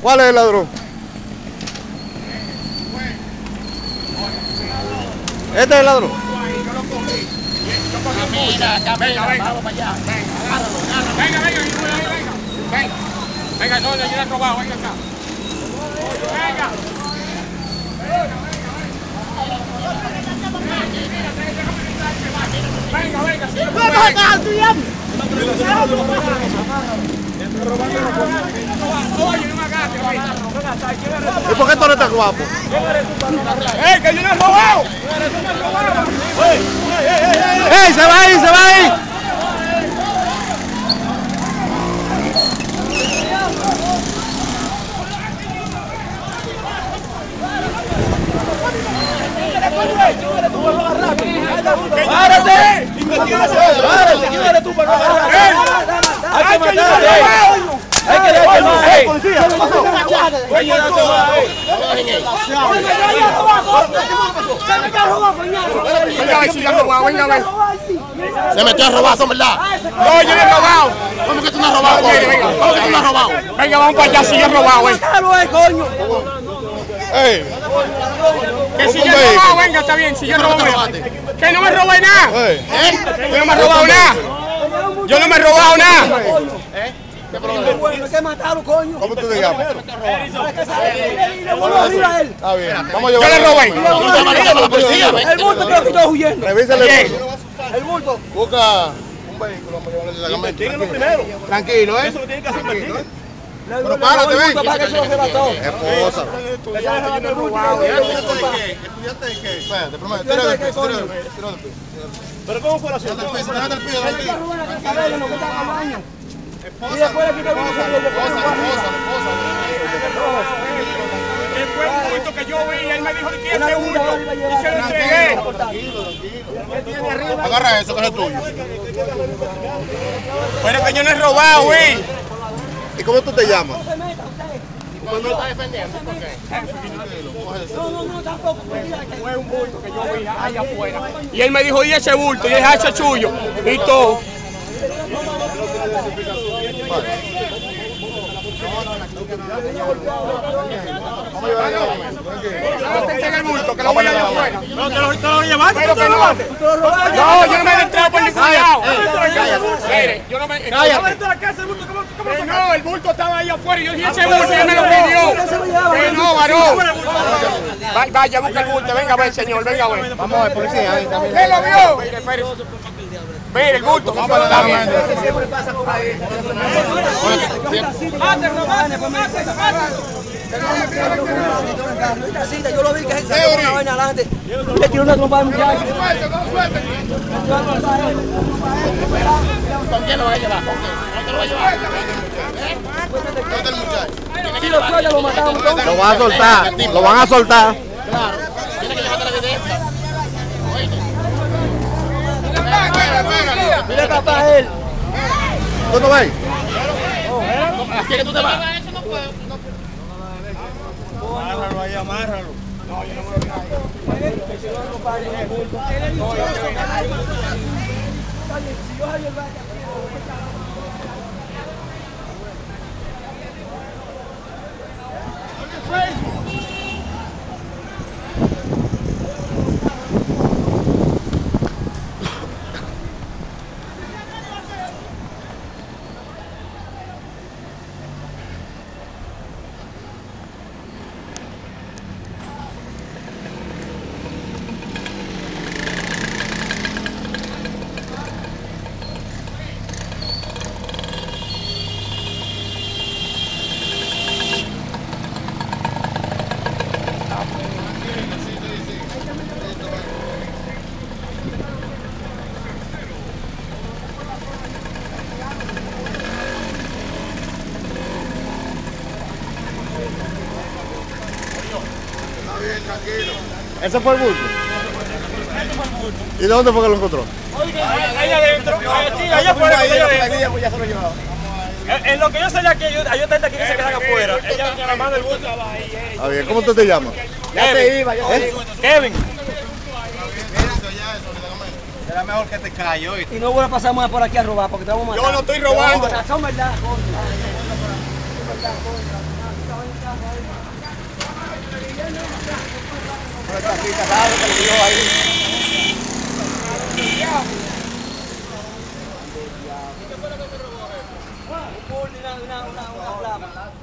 ¿Cuál es el ladrón? ¿Este es el ladrón? Camina, camina, vamos para allá. Venga, venga, venga, venga. Venga, venga, no, yo le he robado, venga acá. Venga. Venga, venga, sí. Oye, no me agarres, venga. ¿Y por qué tú eres tan guapo? ¡Eh, que yo no he robado! ¡Ey, se va ahí, se va ahí! ¡Párate! ¡Párate! ¿Quién eres tú para no agarrar? Hay que ¡Ay, que yo no he matarte! robado! Hay que Se metió a robar, son verdad. No, yo no he robado. ¿Cómo que tú no has robado? Oye, venga. ¿Cómo que tú no has robado? Venga, vamos para allá si yo he robado, eh. ¡Claro, eh, coño! ¡Ey! Que si ¿Cómo yo he robado, venga, está bien, si yo he ¿Cómo robado. robaste? Que no me robé nada. ¿Eh? Yo no me he robado nada. Yo no me he robado nada. ¿Qué problema? Bueno, hay que matarlo, coño. ¿Cómo tú te llamas? Que arriba a él. Está bien. Vamos a Yo le robé. El bulto creo que está huyendo. Revísale. El bulto. Busca un vehículo, vamos a llevarle la gameta. Tranquilo, ¿eh? Tranquilo, ¿eh? Le Pero le párate, robó el ven. que lo. Esposa. ¿Estudiante de qué? Espérate, primero. ¿Pero cómo fue la situación? déjate el piso, déjate el piso. Y después le quitan uno y. Que fue un bulto que yo vi y él me dijo que quiere Una ese bulto. Y se lo entregué. Tranquilo, tranquilo. Agarra eso, que es tuyo. Pero que yo no he robado, güey. ¿Y cómo tú te llamas? ¿Cuándo lo está defendiendo? ¿Por qué? No, no, no, tampoco. Fue un bulto que yo vi allá afuera. Y él me dijo, y ese bulto, y ese hacha chuyo. Y todo. No te lo. No, te lo, te lo llevaste. Pero que no. No, yo no me he entrado por ningún lado. Yo no me. Cállate. la casa, el bulto, ¿cómo, cómo Que no, el bulto estaba ahí afuera y yo dije, ese bulto ya me lo pidió. No, varón. Vaya, busca el bulto, venga a ver, señor, venga a ver. Vamos a ver, policía. ¿Usted lo vio? Mire, el bulto. Está bien. Siempre pasa por ahí. Yo lo vi que se con una vaina adelante. Le tiró una trompa al muchacho. ¿Con quién lo vas a llevar? ¿Con quién? ¿No te lo vas a llevar? ¿Dónde está el muchacho? Si lo suelta, lo matamos. Lo van a soltar, lo van a soltar. Claro. Tienes que llevarte la evidencia. Mira acá está él. ¿Tú no ves? Así que tú te vas. Amárralo ahí, amárralo. ¿Ese fue el bulto? ¿Y dónde fue que lo encontró? Ahí adentro, allá afuera, allá adentro. En- En lo que yo salí aquí, hay otra gente aquí que se quedan afuera. Ella la mano del bulto. A ver, ¿cómo tú te llamas? Ya te iba, ya te iba. Kevin. Será mejor que te calles, hoy. Y no vuelva a pasar más por aquí a robar porque te vamos a matar. Yo no estoy robando. Son verdad, coño. Son verdad, ¿Qué fue lo que te robó, jefe? Una, una, una, una, una.